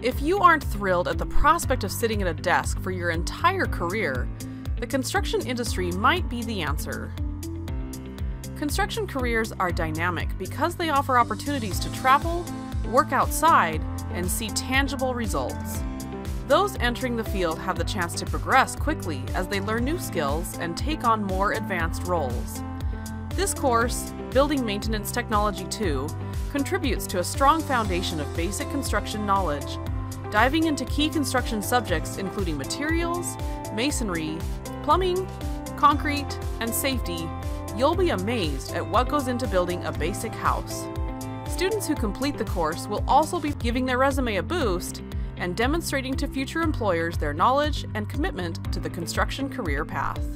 If you aren't thrilled at the prospect of sitting at a desk for your entire career, the construction industry might be the answer. Construction careers are dynamic because they offer opportunities to travel, work outside, and see tangible results. Those entering the field have the chance to progress quickly as they learn new skills and take on more advanced roles. This course, Building Maintenance Technology 2, contributes to a strong foundation of basic construction knowledge, diving into key construction subjects including materials, masonry, plumbing, concrete, and safety. You'll be amazed at what goes into building a basic house. Students who complete the course will also be giving their resume a boost and demonstrating to future employers their knowledge and commitment to the construction career path.